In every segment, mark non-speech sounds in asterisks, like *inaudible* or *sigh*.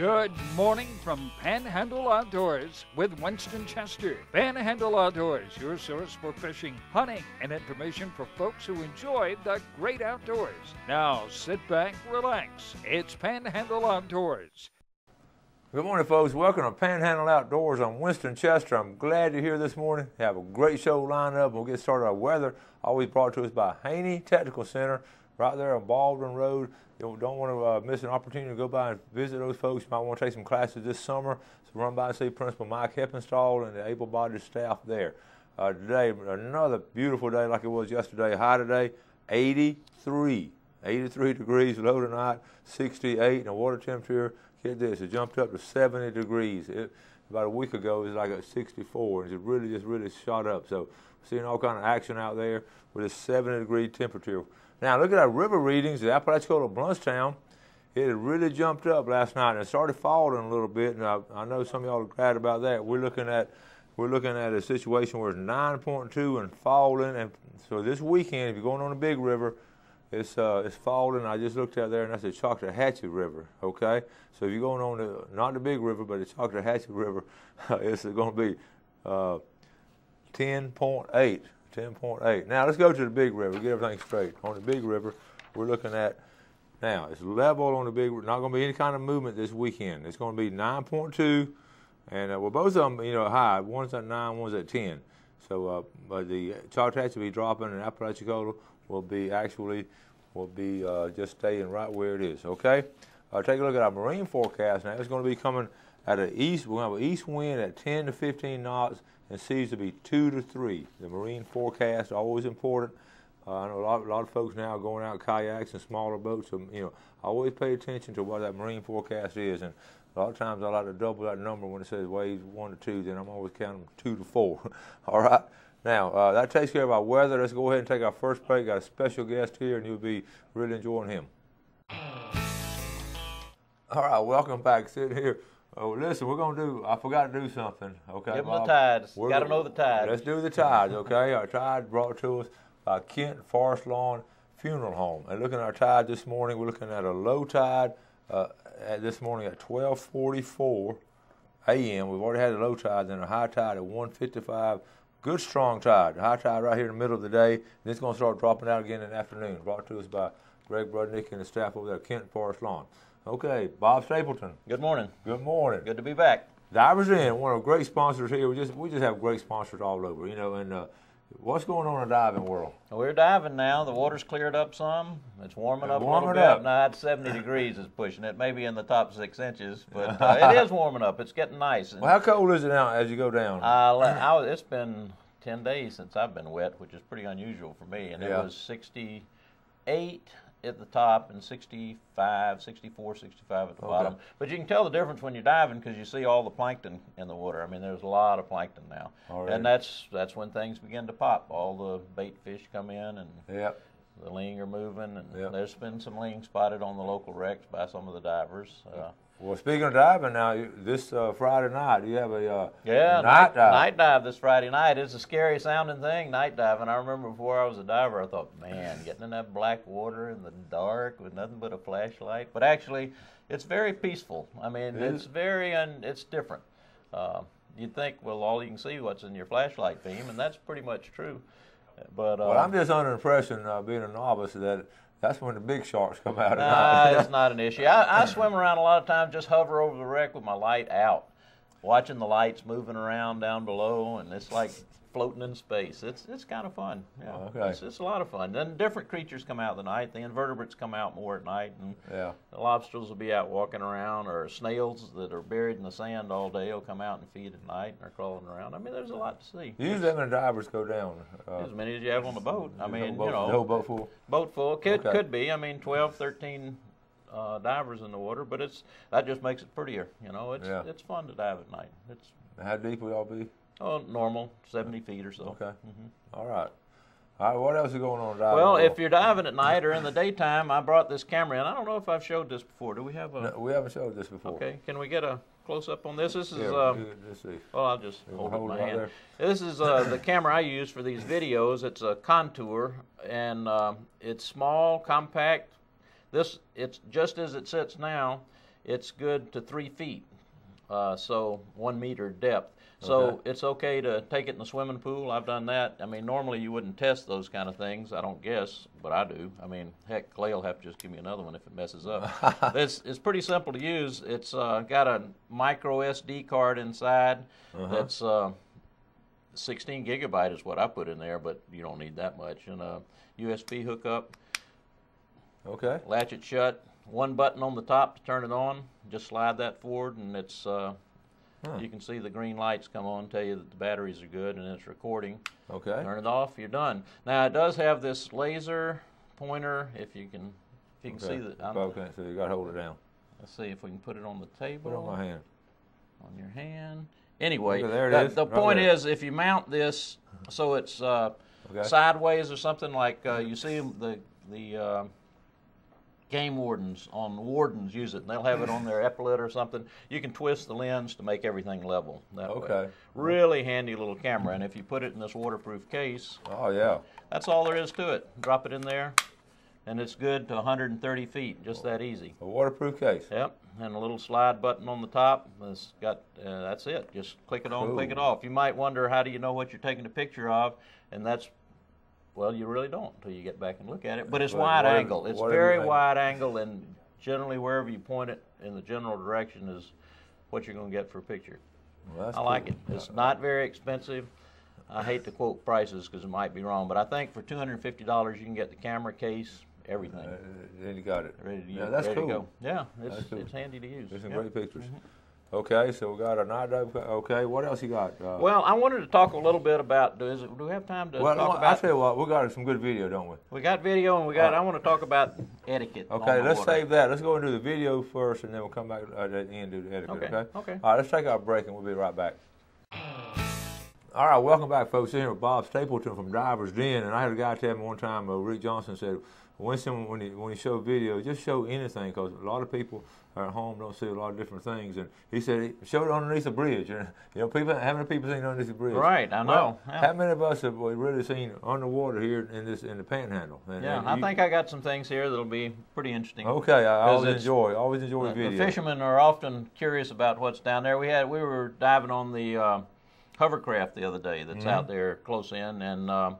Good morning from Panhandle Outdoors with Winston Chester. Panhandle Outdoors, your source for fishing, hunting, and information for folks who enjoy the great outdoors. Now sit back, relax. It's Panhandle Outdoors. Good morning, folks. Welcome to Panhandle Outdoors. I'm Winston Chester. I'm glad you're here this morning. We have a great show lined up. We'll get started our weather. Always brought to us by Haney Technical Center, right there on Baldwin Road. You don't want to uh, miss an opportunity to go by and visit those folks. You might want to take some classes this summer. So run by and see Principal Mike Heppenstall and the able-bodied staff there. Uh, today, another beautiful day like it was yesterday. High today, 83. 83 degrees low tonight, 68, and the water temperature Get this, it jumped up to 70 degrees. It, about a week ago, it was like at 64. and It really just really shot up. So seeing all kind of action out there with a 70 degree temperature. Now look at our river readings. The Apalachicola Blountstown, it had really jumped up last night and it started falling a little bit. And I, I know some of y'all are glad about that. We're looking at we're looking at a situation where it's 9.2 and falling. And so this weekend, if you're going on the big river, it's uh, it's falling. I just looked out there, and that's the Choctawhatchee River. Okay, so if you're going on the not the big river, but the Choctawhatchee River, *laughs* it's going to be uh, 10.8. 10.8. Now let's go to the big river. Get everything straight. On the big river, we're looking at now it's level on the big. River, Not going to be any kind of movement this weekend. It's going to be 9.2, and uh, well, both of them, you know, high. One's at nine, one's at 10. So, uh, but the Choctawhatchee will be dropping, and Apalachicola will be actually will be uh, just staying right where it is. Okay. Uh, take a look at our marine forecast now. It's going to be coming at an east. We're going to have an east wind at 10 to 15 knots and seas to be two to three. The marine forecast always important. Uh, I know a lot, a lot of folks now going out kayaks and smaller boats. So, you know, always pay attention to what that marine forecast is. And a lot of times I like to double that number when it says waves one to two. Then I'm always counting two to four. *laughs* All right. Now, uh, that takes care of our weather. Let's go ahead and take our first break. Got a special guest here, and you'll be really enjoying him. All right, welcome back. Sitting here. Oh, listen, we're going to do, I forgot to do something, okay? Give them the tides. Got to know the tides. Let's do the tides, okay? our tides brought to us by Kent Forest Lawn Funeral Home. And looking at our tide this morning, we're looking at a low tide uh, this morning at 1244 a.m. We've already had a low tide, then a high tide at 155 Good strong tide. High tide right here in the middle of the day. And it's going to start dropping out again in the afternoon. Brought to us by Greg Brudnick and the staff over there at Kent Forest Lawn. Okay, Bob Stapleton. Good morning. Good morning. Good to be back. Divers Den, one of the great sponsors here. We just we just have great sponsors all over, you know. And uh, what's going on in the diving world? We're diving now. The water's cleared up some. It's warming up warming a little up. bit. Now, it's 70 degrees is pushing it. Maybe in the top six inches, *laughs* but uh, it is warming up. It's getting nice. Well, how cold is it now as you go down? Uh, I, it's been 10 days since I've been wet, which is pretty unusual for me. And yeah. it was 68 at the top and 65, 64, 65 at the okay. bottom. But you can tell the difference when you're diving because you see all the plankton in the water. I mean, there's a lot of plankton now. Already. And that's that's when things begin to pop. All the bait fish come in and yep. the ling are moving. And yep. there's been some ling spotted on the local wrecks by some of the divers. Uh, well, speaking of diving, now this uh, Friday night, you have a uh, yeah night, night, dive. Night dive this Friday night. It's a scary sounding thing, night diving. I remember before I was a diver, I thought, man, *sighs* getting in that black water in the dark with nothing but a flashlight. But actually, it's very peaceful. I mean, It it's very un, it's different. Uh, you'd think, well, all you can see what's in your flashlight beam, and that's pretty much true. But uh, Well, I'm just under the impression, uh, being a novice, that that's when the big sharks come out. at Nah, it's not an *laughs* issue. I, I swim around a lot of times, just hover over the wreck with my light out, watching the lights moving around down below, and it's like floating in space. It's it's kind of fun. Yeah, Oh, okay. it's, it's a lot of fun. Then different creatures come out at night. The invertebrates come out more at night, and Yeah. the lobsters will be out walking around, or snails that are buried in the sand all day will come out and feed at night and are crawling around. I mean, there's a lot to see. Usually, how many divers go down? Uh, As many as you have on the boat. I mean, boat, you know, the whole boat full. boat full. Could Okay. could be. I mean, 12, 13 uh, divers in the water, but it's that just makes it prettier. You know, it's Yeah. it's fun to dive at night. It's How deep will y'all be? Oh normal, seventy feet or so. Okay. All right. All right. What else is going on diving? Well, if you're diving at night or in the daytime, I brought this camera in. I don't know if I've showed this before. Do we have a? No, we haven't showed this before. Okay, can we get a close up on this? This is. Yeah, uh, let's see. Well, I'll just hold, wanna it in my hand. right This is uh, the camera I use for these videos. It's a Contour, and um, it's small, compact. This it's just as it sits now. it's good to three feet, uh, so one meter depth. So Okay. it's okay to take it in the swimming pool. I've done that. I mean, normally you wouldn't test those kind of things. I don't guess, but I do. I mean, heck, Clay will have to just give me another one if it messes up. *laughs* it's it's pretty simple to use. It's uh, got a micro SD card inside. That's uh, 16 gigabyte is what I put in there, but you don't need that much. And a USB hookup, Okay. latch it shut. One button on the top to turn it on. Just slide that forward, and it's. Uh, Huh. You can see the green lights come on, tell you that the batteries are good, and it's recording. Okay. Turn it off, you're done. Now it does have this laser pointer. If you can, if you can Okay. see that. I'm- Okay, so you got to hold it down. Let's see if we can put it on the Put it table. on my hand. on your hand. Anyway, Okay, there it the, is, the right point there. is, if you mount this so it's uh, Okay. sideways or something like uh, you see the the uh, game wardens on wardens use it, and they'll have it on their *laughs* epaulet or something. You can twist the lens to make everything level. That way. Okay. Really handy little camera, and if you put it in this waterproof case, Oh yeah. that's all there is to it. Drop it in there, and it's good to 130 feet. Just that easy. A waterproof case. Yep, and a little slide button on the top. It's got uh, that's it. Just click it on, click it off. You might wonder how do you know what you're taking a picture of, and that's well, you really don't until you get back and look at it. But it's What- wide angle. It's very wide angle, and generally wherever you point it in the general direction is what you're going to get for a picture. Well, that's I like cool. it. It's not very expensive. I hate to quote prices because it might be wrong, but I think for $250 you can get the camera case, everything. Uh, then you got it. ready to, yeah, that's ready cool. to go. Yeah, it's, cool. it's handy to use. There's some great pictures. Mm-hmm. Okay, so we got a night. Okay, what else you got? Uh, Well, I wanted to talk a little bit about. Do, is it, do we have time to well, talk I about? tell you what, we got some good video, don't we? we got video and we got. Uh, I want to talk about etiquette. Okay, let's water. save that. Let's go and do the video first, and then we'll come back at the end and do the etiquette. Okay, Okay. okay. All right, let's take our break, and we'll be right back. All right, welcome back, folks. Here with Bob Stapleton from Divers Den, and I had a guy tell me one time, uh, Rick Johnson said, Winston, when you when you show video, just show anything because a lot of people are at home don't see a lot of different things. And he said, show it underneath a bridge. *laughs* You know, people, how many people seen underneath a bridge? Right, I know, Well, yeah. How many of us have we really seen underwater here in this in the Panhandle? And, Yeah, and I think I got some things here that'll be pretty interesting. Okay, I always enjoy, always enjoy The, video. the fishermen are often curious about what's down there. We had we were diving on the uh, hovercraft the other day that's out Mm-hmm. there close in, and um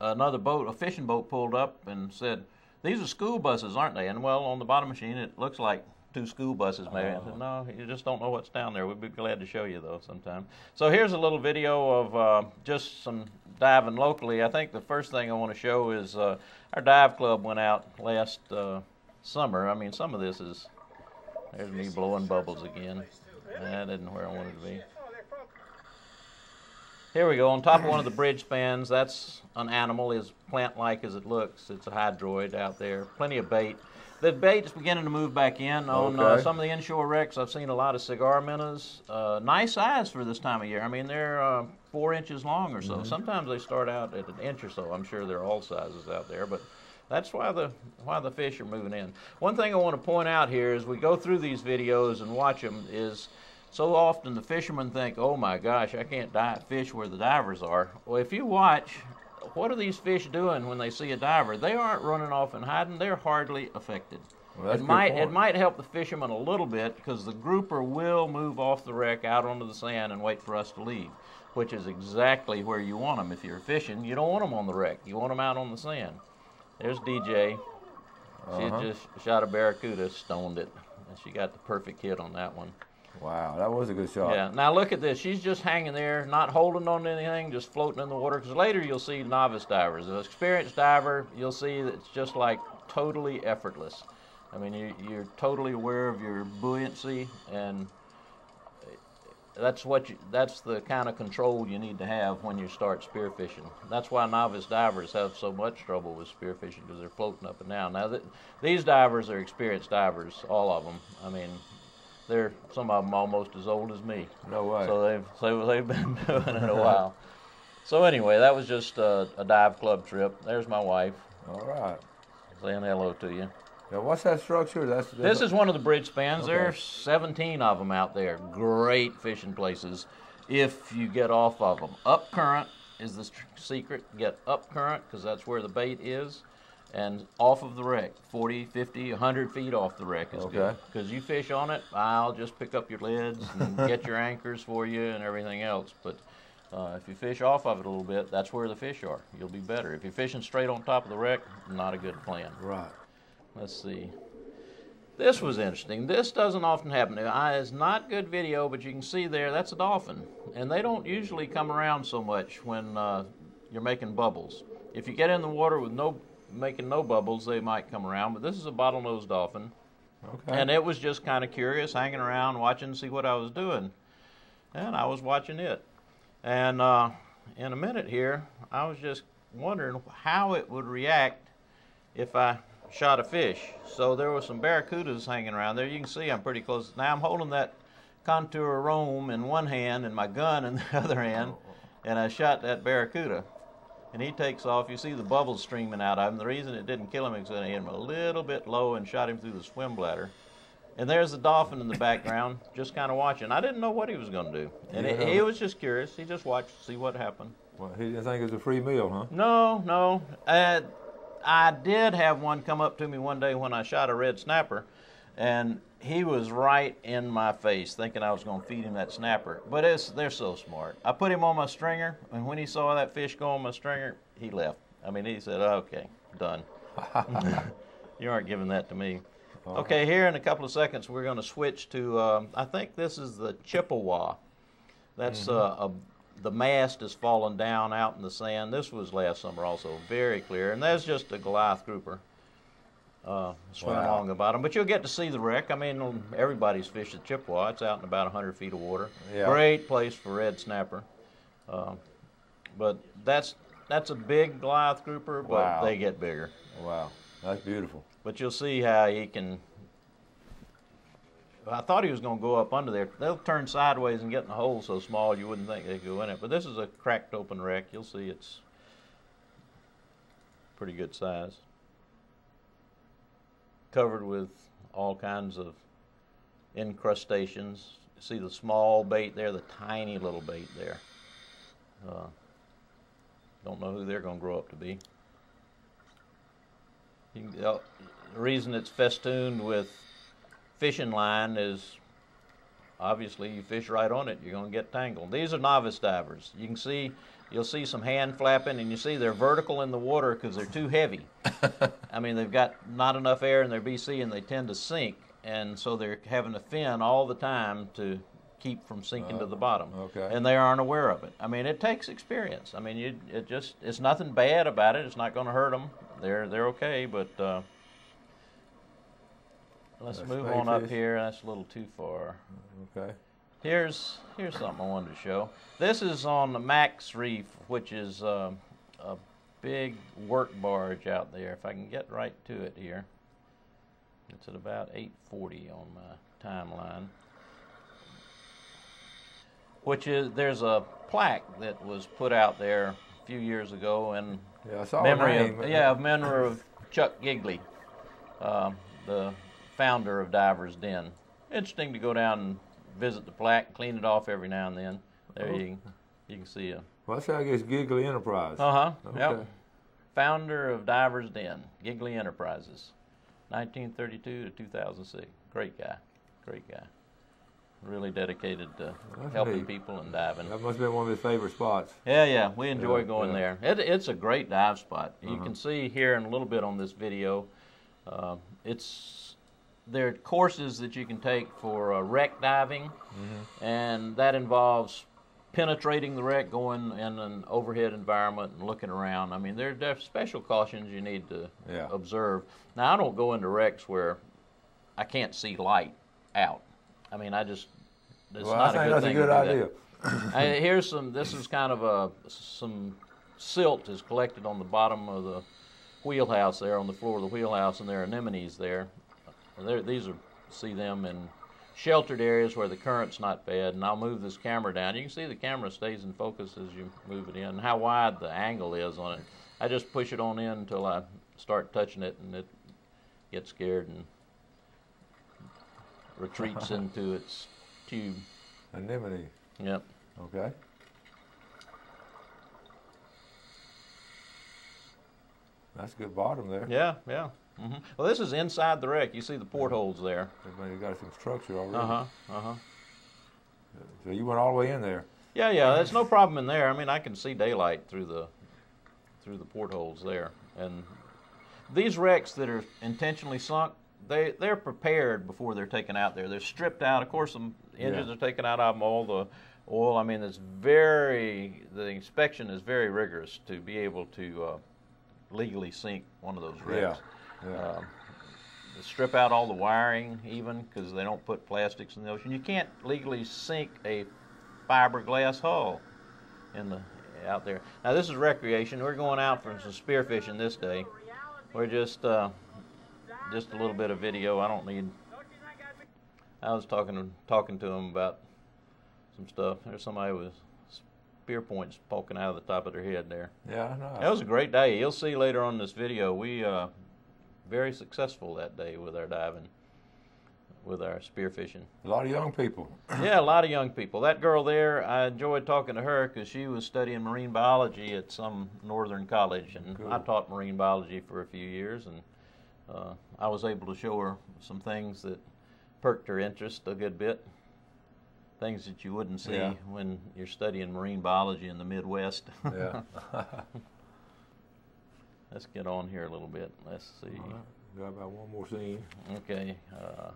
another boat, a fishing boat, pulled up and said, "These are school buses, aren't they?" And well, on the bottom machine, it looks like two school buses maybe. I Oh. said, "No, you just don't know what's down there. We'd be glad to show you though sometime." So here's a little video of uh, just some diving locally. I think the first thing I want to show is uh, our dive club went out last uh, summer. I mean, some of this is there's me blowing bubbles again. That isn't where I wanted to be. Here we go, on top of one of the bridge spans. That's an animal, as plant-like as it looks. It's a hydroid out there. Plenty of bait. The bait's beginning to move back in on uh, some of the inshore wrecks. I've seen a lot of cigar minnows. Uh, nice size for this time of year. I mean, they're uh, four inches long or so. Sometimes they start out at an inch or so. I'm sure they're all sizes out there, but that's why the why the fish are moving in. One thing I want to point out here as we go through these videos and watch them is so often the fishermen think, "Oh my gosh, I can't dive fish where the divers are." Well, if you watch, what are these fish doing when they see a diver? They aren't running off and hiding. They're hardly affected. Well, that's it might it might help the fishermen a little bit because the grouper will move off the wreck out onto the sand and wait for us to leave, which is exactly where you want them if you're fishing. You don't want them on the wreck. You want them out on the sand. There's DJ. She Uh-huh. just shot a barracuda, stoned it, and she got the perfect hit on that one. Wow, that was a good shot. Yeah. Now look at this. She's just hanging there, not holding on to anything, just floating in the water. Because later you'll see novice divers. An experienced diver, you'll see that it's just like totally effortless. I mean, you, you're totally aware of your buoyancy, and that's what you, that's the kind of control you need to have when you start spearfishing. That's why novice divers have so much trouble with spearfishing because they're floating up and down. Now, th- these divers are experienced divers, all of them. I mean, they're some of them almost as old as me. No way. So they've so they've been *laughs* doing it a while. So anyway, that was just a, a dive club trip. There's my wife All right. saying hello to you. Now, what's that structure? That's, that's This is one of the bridge spans. Okay. There's 17 of them out there. Great fishing places if you get off of them. Up current is the secret. Get up current because that's where the bait is. And off of the wreck, 40, 50, 100 feet off the wreck is good. Okay. Because you fish on it, I'll just pick up your lids and *laughs* get your anchors for you and everything else. But uh, if you fish off of it a little bit, that's where the fish are. You'll be better. If you're fishing straight on top of the wreck, not a good plan. Right. Let's see. This was interesting. This doesn't often happen. I, it's not good video, but you can see there that's a dolphin, and they don't usually come around so much when uh, you're making bubbles. If you get in the water with no making no bubbles, they might come around. But this is a bottlenose dolphin, Okay. and it was just kind of curious, hanging around, watching, to see what I was doing, and I was watching it. And uh, in a minute here, I was just wondering how it would react if I shot a fish. So there were some barracudas hanging around there. You can see I'm pretty close. Now I'm holding that Contour Roam in one hand and my gun in the *laughs* other hand, and I shot that barracuda. And he takes off. You see the bubbles streaming out of him. The reason it didn't kill him is because I hit him a little bit low and shot him through the swim bladder. And there's the dolphin in the background, *laughs* just kind of watching. I didn't know what he was going to do, and Yeah. he, he was just curious. He just watched, to see what happened. Well, he didn't think it was a free meal, huh? No, no. Uh, I did have one come up to me one day when I shot a red snapper, and he was right in my face, thinking I was going to feed him that snapper. But it's they're so smart. I put him on my stringer, and when he saw that fish go on my stringer, he left. I mean, he said, "Okay, done. *laughs* you aren't giving that to me." Okay, here in a couple of seconds, we're going to switch to. Um, I think this is the Chippewa. That's uh, a, the mast has fallen down out in the sand. This was last summer also, very clear. And that's just a Goliath grouper uh, swimming Wow. along the bottom. But you'll get to see the wreck. I mean, everybody's fished the Chippewa. It's out in about 100 feet of water. Yeah. Great place for red snapper. Um, but that's that's a big Goliath grouper, but Wow. they get bigger. Wow. That's beautiful. But you'll see how he can. I thought he was going to go up under there. They'll turn sideways and get in the hole so small you wouldn't think they could go in it. But this is a cracked open wreck. You'll see it's pretty good size. Covered with all kinds of incrustations. See the small bait there, the tiny little bait there. Uh, don't know who they're going to grow up to be. Can, uh, the reason it's festooned with fishing line is obviously you fish right on it, you're going to get tangled. These are novice divers. You can see, you'll see some hand flapping, and you see they're vertical in the water because they're too heavy. *laughs* I mean, they've got not enough air in their BC, and they tend to sink, and so they're having to fin all the time to keep from sinking to the bottom. okay. And they aren't aware of it. I mean, it takes experience. I mean, you, it just it's nothing bad about it. It's not going to hurt them. They're they're okay, but uh, let's That's move on up here. That's a little too far. Okay. Here's here's something I wanted to show. This is on the Max Reef, which is um, a big work barge out there. If I can get right to it here, it's at about 8:40 on my timeline. Which is there's a plaque that was put out there a few years ago in Yeah, memory name. of *laughs* yeah, of memory of Chuck Gigley, um, the founder of Divers Den. Interesting to go down and visit the plaque, clean it off every now and then. There Oh. you can, you can see a Well, that's how I guess Gigley Enterprise. uh huh Okay. yep founder of Divers Den, Gigley Enterprises, 1932 to 2006. Great guy, great guy. Really dedicated to That's helping neat. people and diving. That must have been one of his favorite spots. Yeah, yeah, we enjoy Yeah, going yeah. there. It, it's a great dive spot. You Uh-huh. can see here in a little bit on this video. Uh, it's there are courses that you can take for uh, wreck diving, Mm-hmm. and that involves penetrating the wreck, going in an overhead environment and looking around. I mean, there are special cautions you need to Yeah. observe. Now, I don't go into wrecks where I can't see light out. I mean, I just it's well, not I think a good that's a good to do that. idea. Uh, here's some. This is kind of a some silt is collected on the bottom of the wheelhouse there, on the floor of the wheelhouse, and there are anemones there. There these are see them in sheltered areas where the current's not bad. And I'll move this camera down. You can see the camera stays in focus as you move it in. How wide the angle is on it. I just push it on in until I start touching it, and it gets scared and retreats *laughs* into its tube. Anemone. Yep. Okay. That's a good bottom there. Yeah, yeah. Hmm Well, this is inside the wreck. You see the portholes there. Everybody got some structure already. Uh huh. Uh huh. So you went all the way in there. Yeah, yeah. There's no problem in there. I mean, I can see daylight through the through the portholes there. And these wrecks that are intentionally sunk, they they're prepared before they're taken out there. They're stripped out. Of course, some engines Yeah. are taken out of them. All the oil. I mean, it's very the inspection is very rigorous to be able to uh, legally sink one of those wrecks. Yeah. Um, strip out all the wiring, even because they don't put plastics in the ocean. You can't legally sink a fiberglass hull in the out there. Now this is recreation. We're going out for some spearfishing this day. We're just uh, just a little bit of video. I don't need. I was talking talking to them about some stuff. There's somebody with spear points poking out of the top of their head there. yeah, I know. That was a great day. You'll see later on this video. We uh, very successful that day with our diving, with our spearfishing. a lot of young people. *clears throat* yeah, a lot of young people. That girl there, I enjoyed talking to her because she was studying marine biology at some northern college, and I taught marine biology for a few years, and uh, I was able to show her some things that perked her interest a good bit. Things that you wouldn't see Yeah. when you're studying marine biology in the Midwest. Yeah. *laughs* *laughs* Let's get on here a little bit. Let's see. All right. Got about one more scene. Okay. Uh,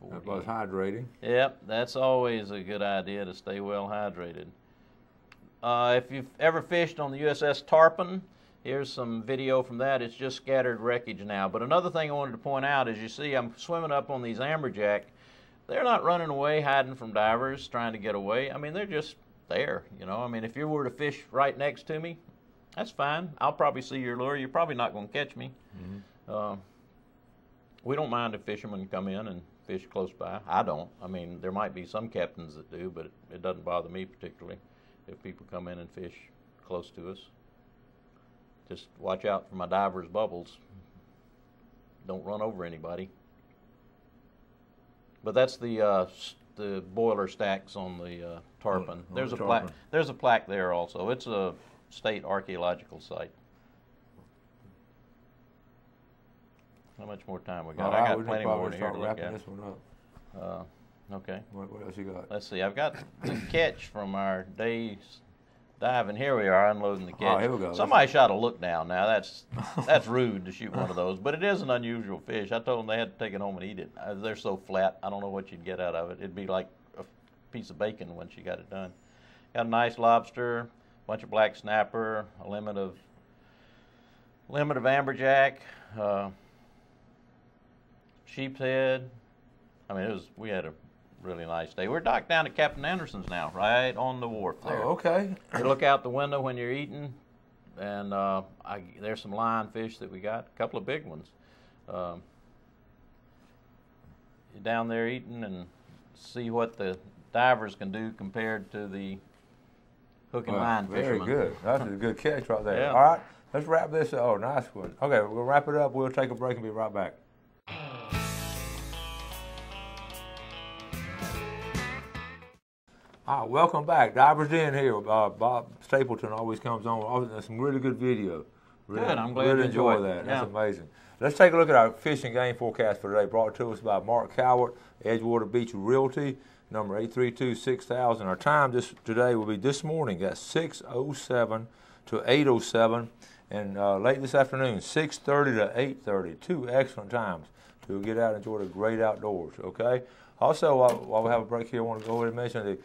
12, That was hydrating. Yep, that's always a good idea to stay well hydrated. Uh, if you've ever fished on the USS Tarpon, here's some video from that. It's just scattered wreckage now. But another thing I wanted to point out is you see I'm swimming up on these amberjack. They're not running away, hiding from divers, trying to get away. I mean, they're just there. You know, I mean, if you were to fish right next to me, that's fine. I'll probably see your lure. You're probably not going to catch me. Uh, we don't mind if fishermen come in and fish close by. I don't. I mean, there might be some captains that do, but it, it doesn't bother me particularly if people come in and fish close to us. Just watch out for my diver's bubbles. Don't run over anybody. But that's the uh, the boiler stacks on the uh, tarpon. on there's the a plaque. There's a plaque there also. It's a state archaeological site. How much more time we got? I got plenty more here to look wrapping at. this one up. Uh, okay, What, what else you got? let's see. I've got the catch from our day's diving. Here we are unloading the catch. Oh, here we go. Somebody shot a lookdown. Now that's *laughs* that's rude to shoot one of those, but it is an unusual fish. I told them they had to take it home and eat it. Uh, They're so flat. I don't know what you'd get out of it. It'd be like a piece of bacon once you got it done. Got a nice lobster, bunch of black snapper, a limit of limit of amberjack, uh, sheep's head. I mean, it was. We had a really nice day. We're docked down at Captain Anderson's now, right on the wharf there. Oh, okay. You look out the window when you're eating, and uh, I, there's some lionfish that we got, a couple of big ones. Um, down there eating and see what the divers can do compared to the hook and Well, line very fishermen. good. That's *laughs* a good catch right there. Yeah. All right, let's wrap this. up. Oh, nice one. Okay, we'll wrap it up. We'll take a break and be right back. All right, welcome back. Divers Den here. Uh, Bob Stapleton always comes on. Always, there's some really good video. Really, Good, I'm glad really you enjoy it. that. That's Yeah. amazing. Let's take a look at our fishing game forecast for today, brought to us by Mark Cowart, Edgewater Beach Realty, number 832-6000. Our time this today will be this morning at 6.07 to 8.07, and uh, late this afternoon, 6.30 to 8.30. Two excellent times to get out and enjoy the great outdoors, okay? Also, while, while we have a break here, I want to go ahead and mention the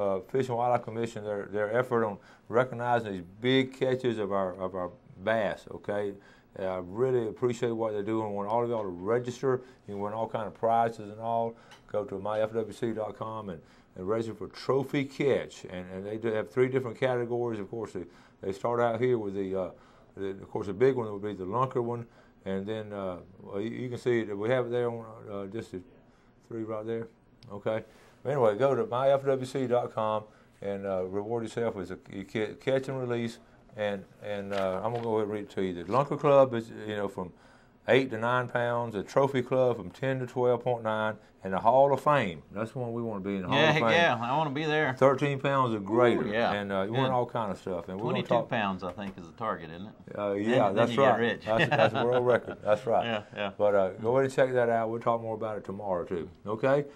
uh, Fish and Wildlife Commission their their effort on recognizing these big catches of our of our bass. Okay, Uh, I really appreciate what they're doing. I want all of y'all to register. You can win all kind of prizes and all. Go to myfwc.com and, and register for Trophy Catch. And, and they do have three different categories. Of course, they, they start out here with the, uh, the of course the big one would be the lunker one, and then uh, well, you, you can see it. We have it there on uh, just the three right there. Okay. Anyway, go to myfwc.com and uh, reward yourself with a catch and release. And and uh, I'm gonna go ahead and read it to you. The Lunker Club is you know from 8 to 9 pounds, the Trophy Club from 10 to 12.9, and the Hall of Fame. That's the one we want to be in the Hall yeah, of Fame. yeah, I want to be there. 13 pounds or greater. Ooh, yeah. And uh, you want all kind of stuff. And 22 talk, pounds, I think, is the target, isn't it? Uh, yeah, then that's get right. rich. That's, that's a world *laughs* record. That's right. Yeah, yeah. But uh, go ahead and check that out. We'll talk more about it tomorrow too. Okay.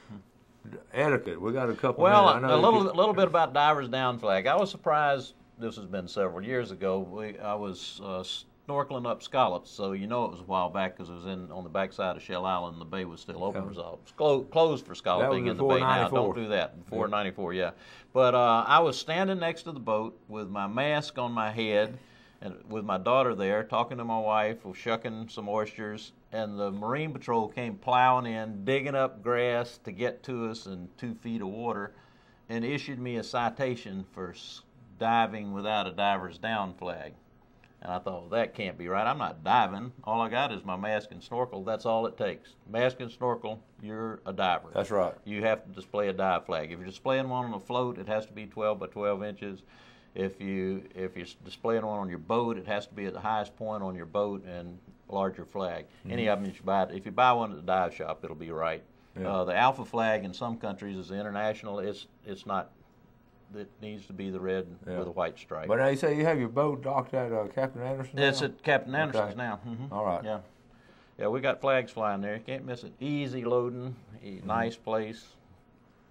Etiquette. We got a couple. Well, minutes. I know a little, you- a little bit about divers down flag. I was surprised. This has been several years ago. We, I was uh, snorkeling up scallops, so you know it was a while back because it was in on the backside of Shell Island. The bay was still open. Yeah. It was clo- closed for scalloping in the bay now. Don't do that before Yeah. '94. Yeah, but uh, I was standing next to the boat with my mask on my head. And with my daughter there, talking to my wife, shucking some oysters, and the Marine Patrol came plowing in, digging up grass to get to us in two feet of water, and issued me a citation for diving without a diver's down flag. And I thought, well, that can't be right. I'm not diving. All I got is my mask and snorkel. That's all it takes. Mask and snorkel, you're a diver. That's right. You have to display a dive flag. If you're displaying one on a float, it has to be 12 by 12 inches. If you if you're displaying one on your boat, it has to be at the highest point on your boat and larger flag. Any of them you buy, if you buy one at the dive shop, it'll be right. Yeah. Uh, the alpha flag in some countries is international. It's it's not. It needs to be the red Yeah. with a white stripe. But now you say you have your boat docked at uh, Captain Anderson. It's now? at Captain Anderson's Okay. now. hmm All right. Yeah. Yeah, we got flags flying there. You can't miss it. Easy loading, e- nice place.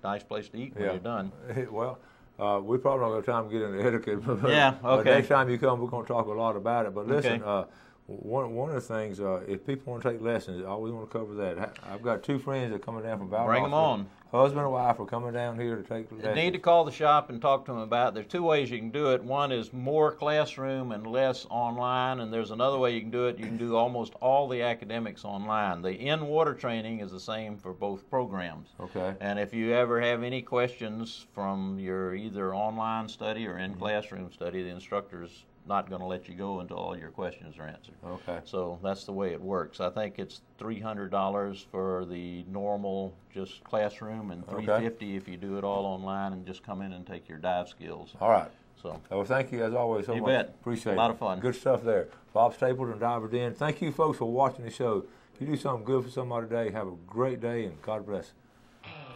Nice place to eat when Mm-hmm. Yeah. you're done. *laughs* well, uh, we probably don't have time to get into etiquette. *laughs* But, Yeah, But okay. next time you come, we're going to talk a lot about it. But listen, Okay. uh, one one of the things, uh, if people want to take lessons, I always want to cover that. I've got two friends that are coming down from Valdosta. Bring 'em on. Husband and wife are coming down here to take You lessons. need to call the shop and talk to them about it. There's two ways you can do it. One is more classroom and less online, and there's another way you can do it. You can do almost all the academics online. The in-water training is the same for both programs. Okay. And if you ever have any questions from your either online study or in classroom study, the instructor's not going to let you go until all your questions are answered. Okay. So that's the way it works. I think it's three hundred dollars for the normal just classroom, and Okay. three fifty if you do it all online and just come in and take your dive skills. All right. So Well, thank you as always so You much. bet. Appreciate A it. lot of fun. Good stuff there. Bob Stapleton, Diver Den. Thank you, folks, for watching the show. If you do something good for somebody today, have a great day and God bless.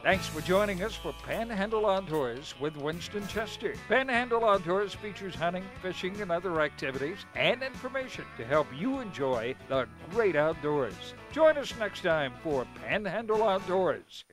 Thanks for joining us for Panhandle Outdoors with Winston Chester. Panhandle Outdoors features hunting, fishing, and other activities and information to help you enjoy the great outdoors. Join us next time for Panhandle Outdoors.